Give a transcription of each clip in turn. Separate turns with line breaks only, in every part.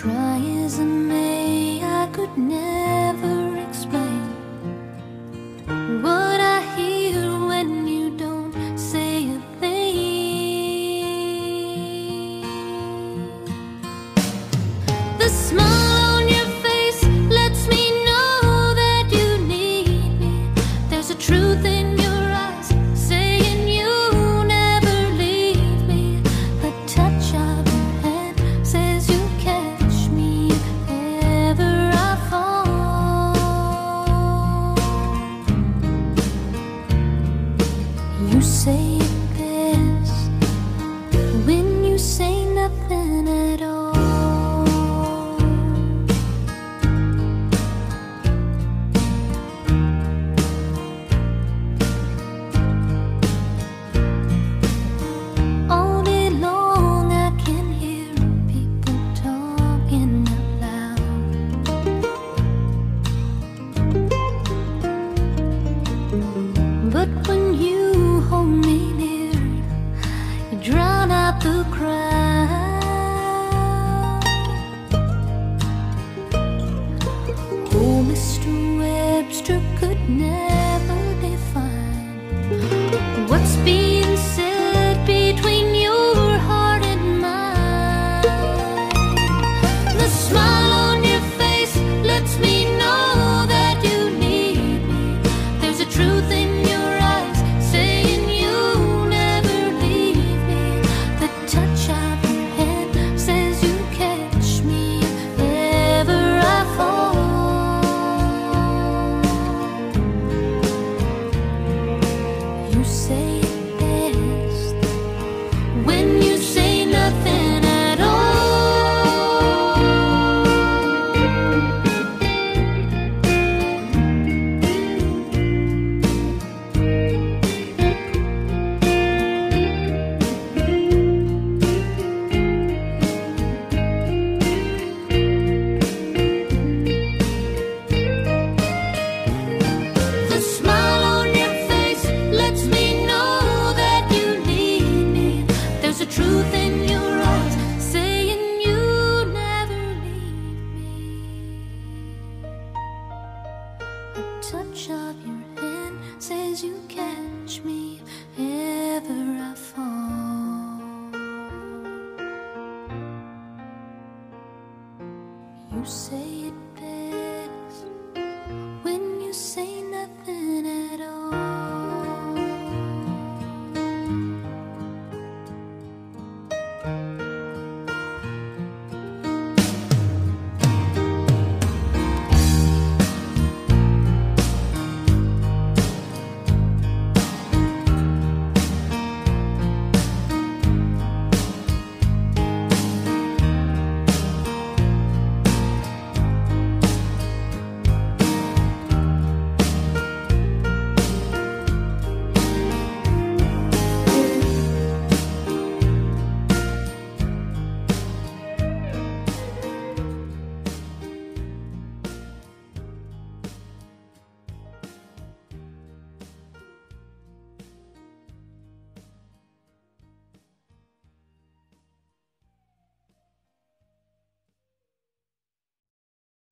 Try as I may, I could never. say A touch of your hand says you catch me if ever I fall. You say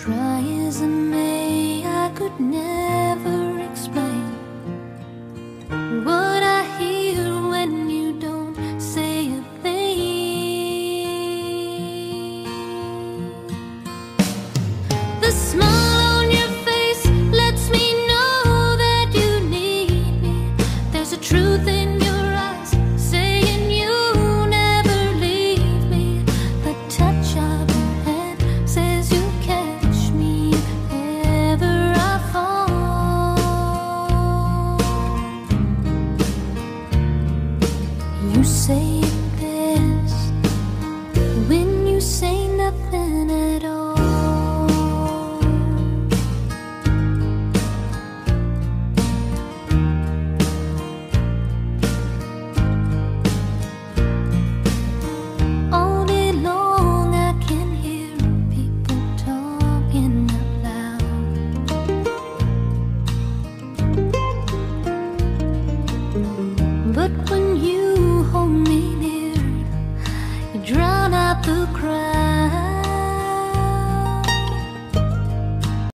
Try as I may, I could never. nothing at all.